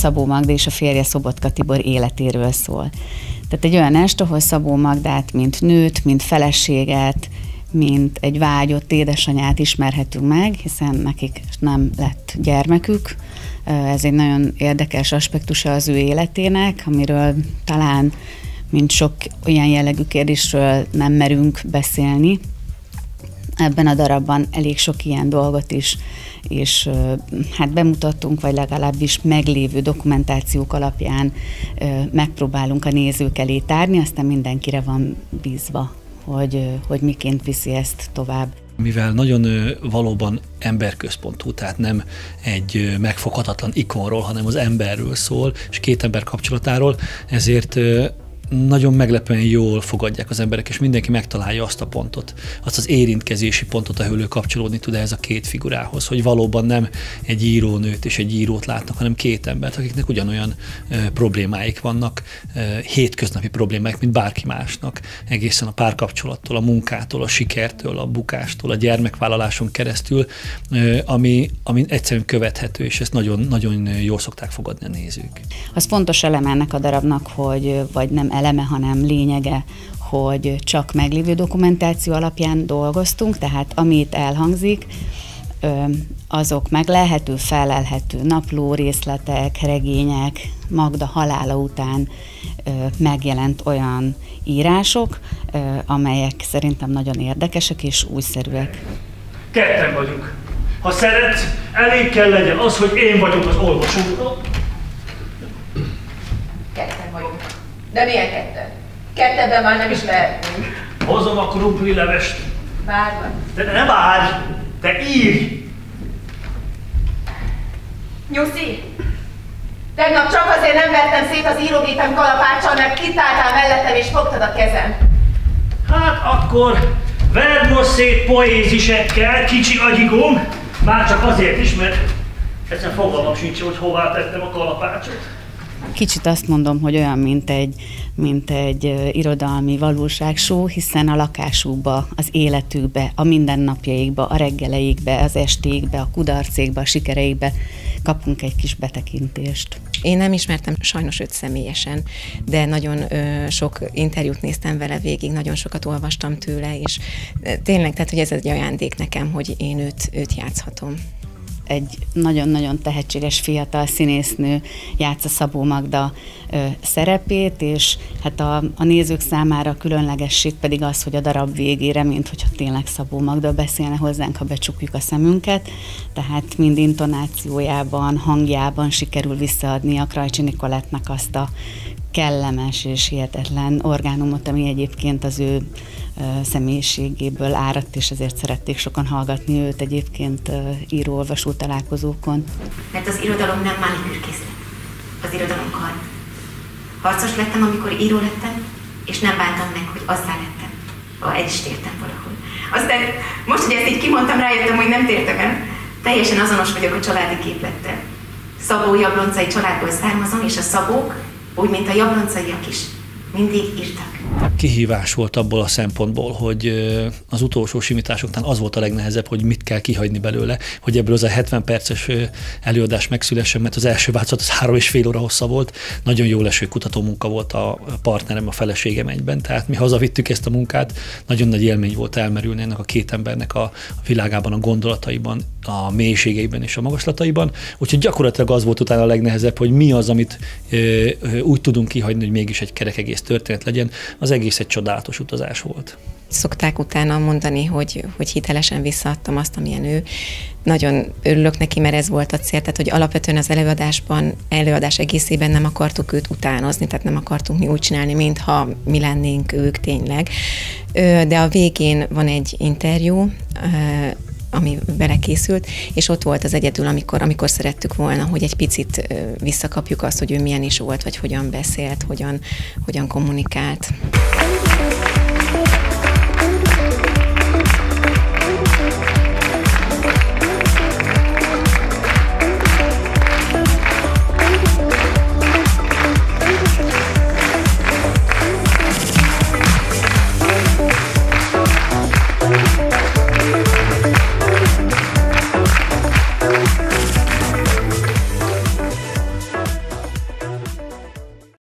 Szabó Magda és a férje Szobotka Tibor életéről szól. Tehát egy olyan est, ahol Szabó Magdát, mint nőt, mint feleséget, mint egy vágyott édesanyát ismerhetünk meg, hiszen nekik nem lett gyermekük. Ez egy nagyon érdekes aspektusa az ő életének, amiről talán, mint sok olyan jellegű kérdésről nem merünk beszélni. Ebben a darabban elég sok ilyen dolgot is és hát bemutattunk, vagy legalábbis meglévő dokumentációk alapján megpróbálunk a nézők elé tárni, aztán mindenkire van bízva, hogy, hogy miként viszi ezt tovább. Mivel nagyon valóban emberközpontú, tehát nem egy megfoghatatlan ikonról, hanem az emberről szól, és két ember kapcsolatáról, ezért nagyon meglepően jól fogadják az emberek, és mindenki megtalálja azt a pontot, azt az érintkezési pontot, ahol ő kapcsolódni tud ez a két figurához, hogy valóban nem egy írónőt és egy írót látnak, hanem két embert, akiknek ugyanolyan e, problémáik vannak, e, hétköznapi problémáik, mint bárki másnak, egészen a párkapcsolattól, a munkától, a sikertől, a bukástól, a gyermekvállaláson keresztül, e, ami, ami egyszerűen követhető, és ezt nagyon, nagyon jól szokták fogadni a nézők. Az fontos elem ennek a darabnak, hogy vagy nem eleme, hanem lényege, hogy csak meglévő dokumentáció alapján dolgoztunk, tehát amit elhangzik, azok meg lehető, felelhető napló részletek, regények, Magda halála után megjelent olyan írások, amelyek szerintem nagyon érdekesek és újszerűek. Ketten vagyunk. Ha szeret, elég kell legyen az, hogy én vagyok az olvasó. Ketten vagyunk. De milyen ketten? Kettebben már nem is lehetünk. Hozom a krumpli levest. Várva. De ne várj! Te írj! Nyuszi! Tegnap csak azért nem vertem szét az írógépem kalapáccsal, mert kitáltál mellettem és fogtad a kezem. Hát akkor verd most szét poézisekkel, kicsi agyigom, már csak azért is, mert ezen fogalmam sincs, hogy hová tettem a kalapácsot. Kicsit azt mondom, hogy olyan, mint egy, mint egy irodalmi valóságsó, hiszen a lakásukba, az életükbe, a mindennapjaikba, a reggeleikbe, az estékbe, a kudarcékbe, a sikereikbe kapunk egy kis betekintést. Én nem ismertem sajnos őt személyesen, de nagyon ö, sok interjút néztem vele végig, nagyon sokat olvastam tőle, és tényleg, tehát hogy ez egy ajándék nekem, hogy én őt, őt játszhatom egy nagyon-nagyon tehetséges fiatal színésznő játsza Szabó Magda ö, szerepét, és hát a, a nézők számára különlegesség pedig az, hogy a darab végére, mint hogyha tényleg Szabó Magda beszélne hozzánk, ha becsukjuk a szemünket, tehát mind intonációjában, hangjában sikerül visszaadni a Krajcsi Nikolettnek azt a kellemes és hihetetlen orgánumot, ami egyébként az ő személyiségéből áradt, és ezért szerették sokan hallgatni őt egyébként író-olvasó találkozókon. Mert az irodalom nem manikűrkészlet, az irodalom kar. Harcos lettem, amikor író lettem, és nem bántam meg, hogy azzá lettem. Ha el is valahol. Aztán most, hogy ezt így kimondtam, rájöttem, hogy nem tértem el. Teljesen azonos vagyok a családi képlettel. Szabó jabloncai családból származom, és a szabók, úgy mint a jabloncaiak is, mindig írtak. Kihívás volt abból a szempontból, hogy az utolsó simításoknál az volt a legnehezebb, hogy mit kell kihagyni belőle, hogy ebből az a 70 perces előadás megszülessen, mert az első változat az három és fél óra hossza volt. Nagyon jó leső kutató munka volt a partnerem, a feleségem egyben, tehát mi hazavittük ezt a munkát. Nagyon nagy élmény volt elmerülni ennek a két embernek a világában, a gondolataiban, a mélységeiben és a magaslataiban. Úgyhogy gyakorlatilag az volt utána a legnehezebb, hogy mi az, amit úgy tudunk kihagyni, hogy mégis egy kerek egész történet legyen. Az egész egy csodálatos utazás volt. Szokták utána mondani, hogy, hogy hitelesen visszaadtam azt, amilyen ő. Nagyon örülök neki, mert ez volt a cél, tehát hogy alapvetően az előadásban, előadás egészében nem akartuk őt utánozni, tehát nem akartunk mi úgy csinálni, mintha mi lennénk ők tényleg. De a végén van egy interjú, ami vele készült, és ott volt az egyedül, amikor, amikor szerettük volna, hogy egy picit visszakapjuk azt, hogy ő milyen is volt, vagy hogyan beszélt, hogyan, hogyan kommunikált.